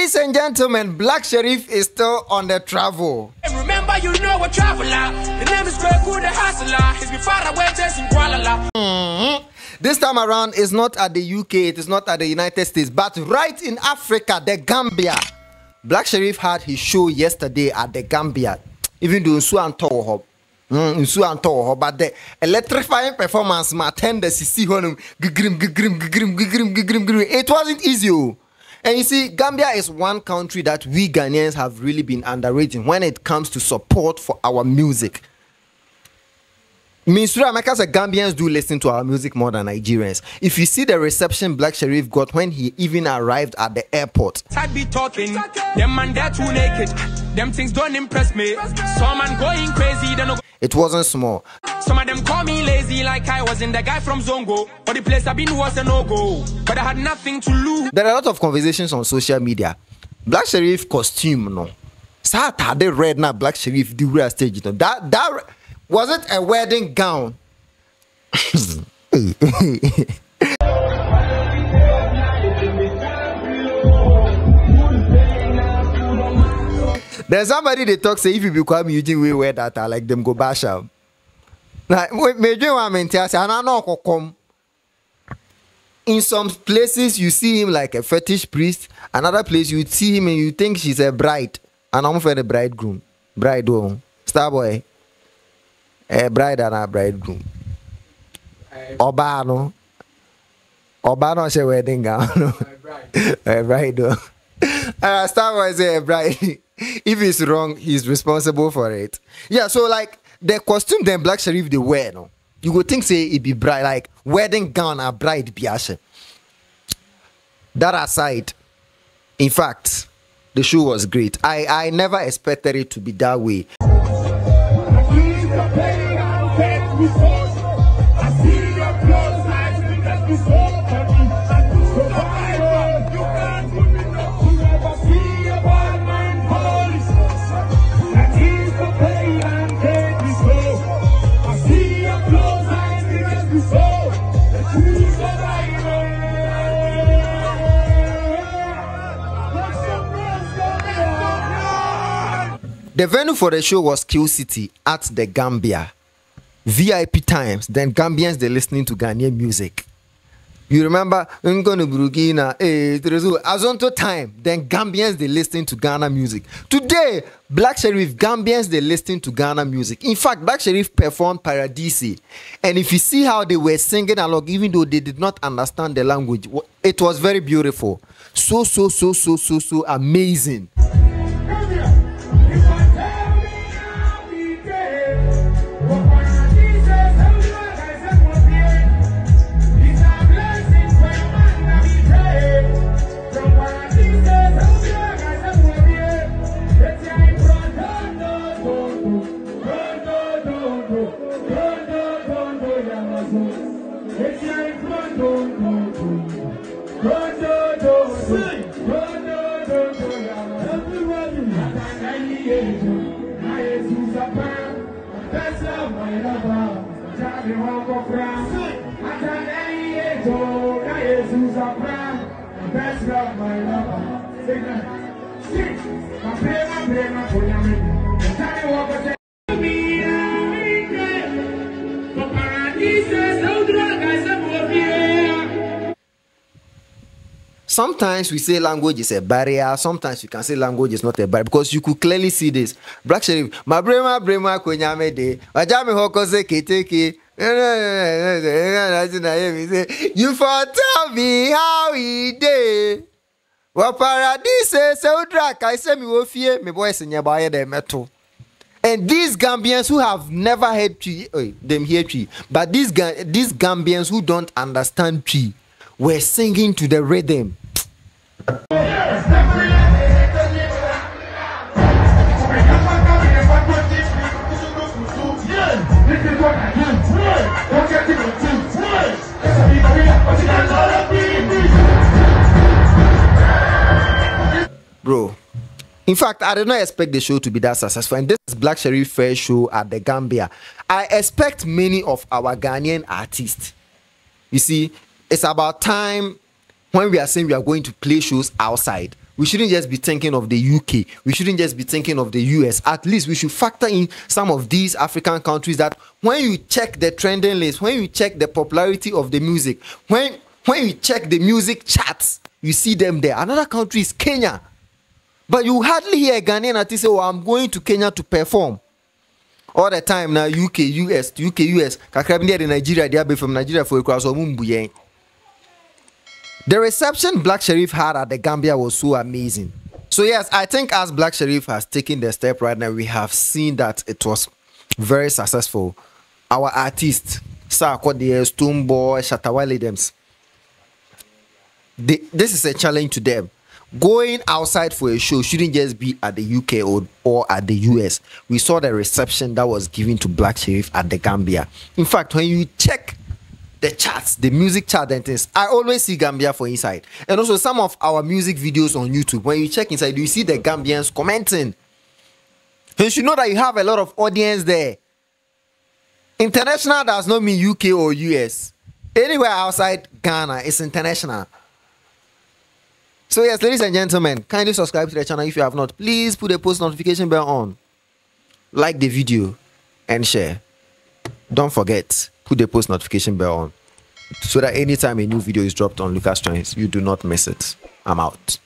Ladies and gentlemen, Black Sherif is still on the travel. Remember, you know a traveler. The name is Kweku the Hustler. He's been far away chasing Kuala Mm-hmm. This time around, it's not at the UK, it is not at the United States, but right in Africa, the Gambia. Black Sherif had his show yesterday at the Gambia, even though Nsu Anto Mm, Nsu Anto but the electrifying performance, ma attend the CC honum, gigrim, gigrim, gigrim, gigrim, gigrim, gigrim. It wasn't easy. And you see, Gambia is one country that we Ghanaians have really been underrating when it comes to support for our music. Minsura Amaka said Gambians do listen to our music more than Nigerians. If you see the reception Black Sherif got when he even arrived at the airport, I'd be talking. Them man, they're too naked. Them things don't impress me. Some man going crazy. They no it wasn't small. Some of them call me lazy like I wasn't the guy from Zongo. But the place I've been was a no-go. But I had nothing to lose. There are a lot of conversations on social media. Black Sherif costume, no. Saturday red now Black Sherif the real stage. Know. That that was it a wedding gown? There's somebody they talk say if you become Eugene we wear that I like them go bash am. Like me dream one mentia say I know come. In some places you see him like a fetish priest, another place you see him and you think she's a bride. And I'm for the bridegroom. Bride oh. Starboy. A bride and a bridegroom. Ọba no. Ọba no ṣe wedding gown. no. A bride oh. Uh, Starboy say a bride. If he's wrong, he's responsible for it. Yeah, so like the costume then Black Sherif they wear, no. You would think say it be bride like wedding gown a bride biashe. That aside, in fact, the show was great. I I never expected it to be that way. The venue for the show was Kill City at the Gambia. VIP times, then Gambians they listening to Ghanaian music. You remember Ngono Burugina, eh, Azonto time, then Gambians they listening to Ghana music. Today, Black Sherif Gambians they listening to Ghana music. In fact, Black Sherif performed Paradisi, and if you see how they were singing along, even though they did not understand the language, it was very beautiful. So so so so so so amazing. Sing, my prayer, my prayer, my prayer. Sometimes we say language is a barrier. Sometimes you can say language is not a barrier because you could clearly see this. Black Sherif, my brema brema kwenyame de. Wajame hoko se keteke. You for tell me how he did. Wa paradise se udra kai se mi wo fie me boy se nyaba ye de meto. And these Gambians who have never heard tree, oh, them hear tree, but these these Gambians who don't understand tree were singing to the rhythm. Bro, in fact, I did not expect the show to be that successful. And this is Black Sherif Fair show at the Gambia. I expect many of our Ghanaian artists. You see, it's about time when we are saying we are going to play shows outside. We shouldn't just be thinking of the UK. We shouldn't just be thinking of the US. At least we should factor in some of these African countries that when you check the trending list, when you check the popularity of the music, when when you check the music charts, you see them there. Another country is Kenya. But you hardly hear a Ghanaian artist say, Oh, I'm going to Kenya to perform. All the time now, UK, US, UK, US. Kakrabi near Nigeria, they are from Nigeria for a cross or Mumbuyen. The reception Black Sherif had at the Gambia was so amazing. So, yes, I think as Black Sherif has taken the step right now, we have seen that it was very successful. Our artists, Sarkodie, Stonebwoy, Shatta Wale, Dems, they, this is a challenge to them. Going outside for a show shouldn't just be at the UK or, or at the US. We saw the reception that was given to Black Sherif at the Gambia. In fact, when you check the charts, the music chart and things, I always see Gambia for inside. And also some of our music videos on YouTube, when you check inside, you see the Gambians commenting. So you should know that you have a lot of audience there. International does not mean UK or US. Anywhere outside Ghana, it's international. So yes, ladies and gentlemen, kindly subscribe to the channel if you have not. Please put the post notification bell on. Like the video and share. Don't forget, put the post notification bell on so that anytime a new video is dropped on Lucas Joints, you do not miss it. I'm out.